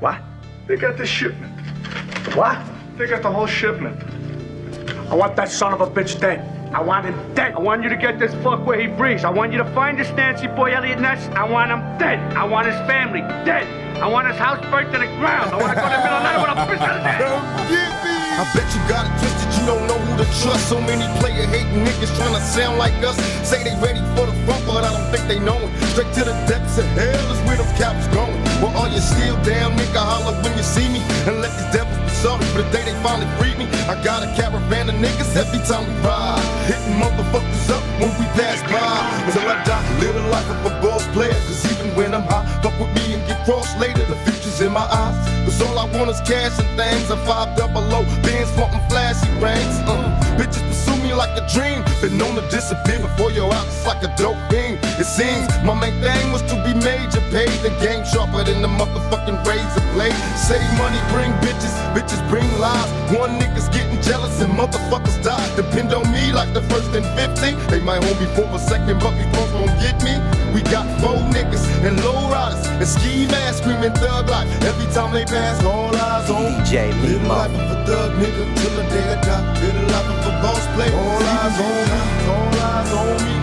What? They got the shipment. What? They got the whole shipment. I want that son of a bitch dead. I want him dead. I want you to get this fuck where he breathes. I want you to find this Nancy boy Eliot Ness. I want him dead. I want his family dead. I want his house burnt to the ground. I want to go to the middle of the night with a pistol in his hand. I bet you got it twisted, you don't know who to trust. So many player hating niggas trying to sound like us. Say they ready for the front, but I don't think they know it. Straight to the depths of hell Well, still down, nigga? Holler when you see me. And let these devils be sorry for the day they finally freed me. I got a caravan of niggas every time we ride. Hitting motherfuckers up when we pass by. Till I die, live the life of a boss player. Cause even when I'm high, fuck with me and get crossed later. The future's in my eyes. Cause all I want is cash and things. A five double low, Benz wanting flashy rings. Been known to disappear before your eyes, it's like a dope thing. It seems my main thing was to be major, paid the game sharper than the motherfucking razor blade. Say money bring bitches, bitches bring lies. One nigga's getting jealous and motherfuckers die. Depend on me like the first and 15. They might hold me for a second, but before gon' get me. We got four niggas and low riders and ski masks screaming thug life. Every time they pass, all eyes on DJ Live life of a thug nigga till the day I die. Live life of a boss player. All eyes on me, all eyes on me,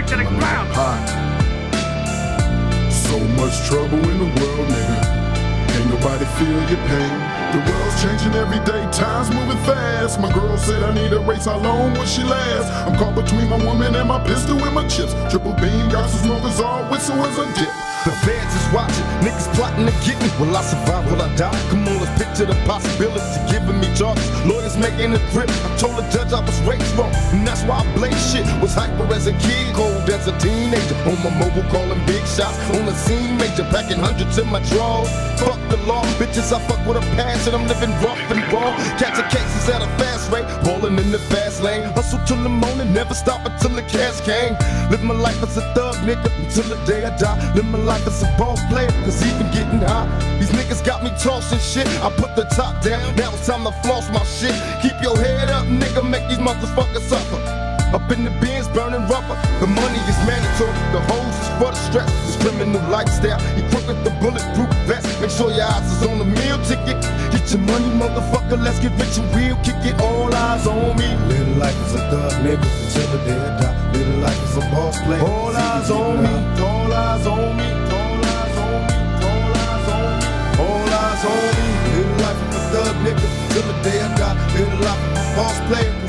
his house burnt to the ground. So much trouble in the world, nigga. Ain't nobody feel your pain. The world's changing every day, time's moving fast. My girl said I need a race, how long will she last? I'm caught between my woman and my pistol and my chips. Triple beam, got some smokers all whistle as a dip. The feds is watching, niggas plotting to get me. Will I survive? Will I die? Come on, let's picture the possibilities of giving me charges. Lawyers making a grip. I told the judge I was raised wrong, and that's why I blame shit. As a teenager. On my mobile, calling big shots. On the scene, major, packing hundreds in my drawers. Fuck the law, bitches. I fuck with a passion. I'm living rough and raw. Catching cases at a fast rate, balling in the fast lane. Hustle till the morning, never stop until the cash came. Live my life as a thug, nigga, until the day I die. Live my life as a boss player, cause even getting high. These niggas got me tossing shit. I put the top down, now it's time to floss my shit. Keep your head up, nigga, make these motherfuckers suffer. Up in the burning rubber. The money is mandatory. The hose is for the stress. This criminal lifestyle. Equipped with the bulletproof vest. Make sure your eyes is on the meal ticket. Get your money, motherfucker. Let's get rich and real. Kick it. All eyes on me. Little life is a thug nigga until the day I die. Little life is a boss player. All eyes on me. All eyes on me. All eyes on me. All eyes on me. All eyes on me. Little life is a thug nigga till the day I die. Little life is a boss player.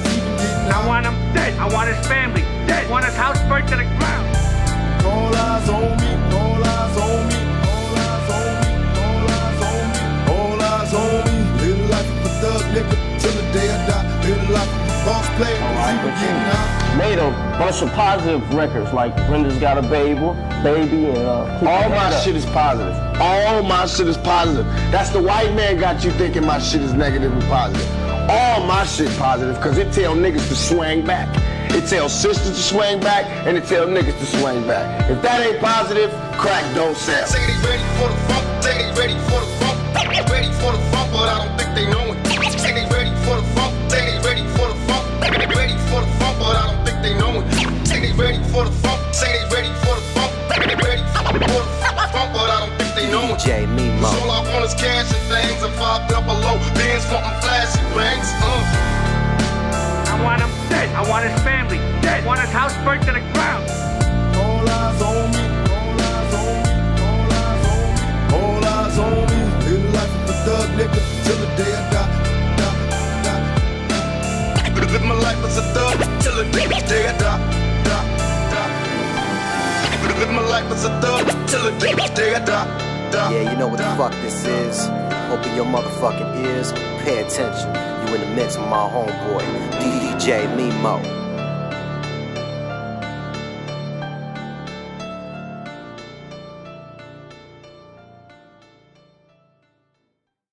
Bunch of positive records like Brenda's Got a Baby, Baby, and uh, All my Up. shit is positive. All my shit is positive. That's the white man got you thinking my shit is negative and positive. All my shit positive because it tell niggas to swing back. It tell sisters to swing back and it tell niggas to swing back. If that ain't positive, crack don't sell. For the funk, say they ready for the funk, ready for the funk, but I don't think they know it. DJ All I want is cash and things and five double low. Benz wanting flashy rings. Uh. I want him dead. I want his family dead. I want his house burnt to the ground. All eyes on me. All eyes on me. All eyes on me. All eyes on me. Live the life of a thug nigga till the day I die. die, die. Live my life as a thug till the day I die. die, life as a thug till the day I die. die, Yeah, you know what the fuck this is. Open your motherfucking ears, pay attention. You in the mix with my homeboy, DJ Mimo.